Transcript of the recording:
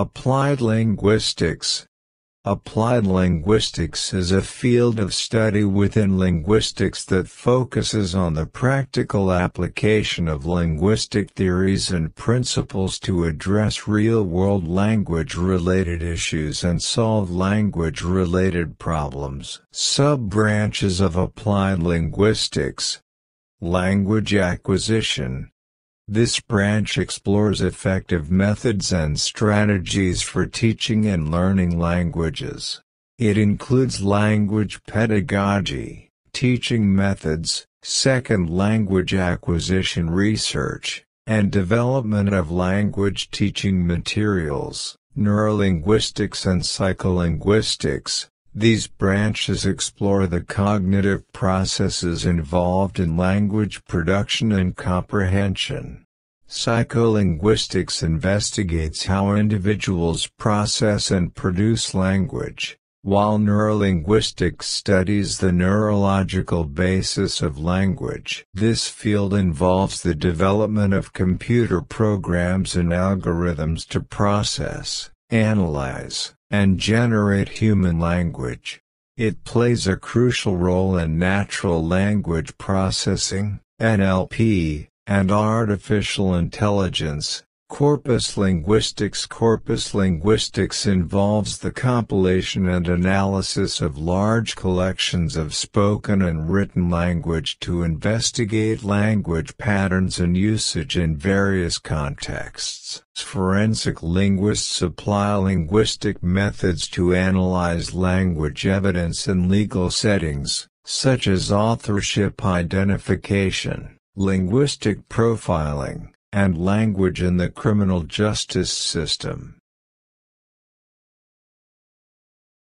Applied linguistics. Applied linguistics is a field of study within linguistics that focuses on the practical application of linguistic theories and principles to address real-world language-related issues and solve language-related problems. Sub-branches of applied linguistics. Language acquisition this branch explores effective methods and strategies for teaching and learning languages. It includes language pedagogy, teaching methods, second language acquisition research, and development of language teaching materials, neurolinguistics and psycholinguistics, these branches explore the cognitive processes involved in language production and comprehension. Psycholinguistics investigates how individuals process and produce language, while neurolinguistics studies the neurological basis of language. This field involves the development of computer programs and algorithms to process, analyze, and generate human language. It plays a crucial role in natural language processing, NLP, and artificial intelligence, Corpus linguistics Corpus linguistics involves the compilation and analysis of large collections of spoken and written language to investigate language patterns and usage in various contexts. Forensic linguists apply linguistic methods to analyze language evidence in legal settings, such as authorship identification, linguistic profiling, and language in the criminal justice system.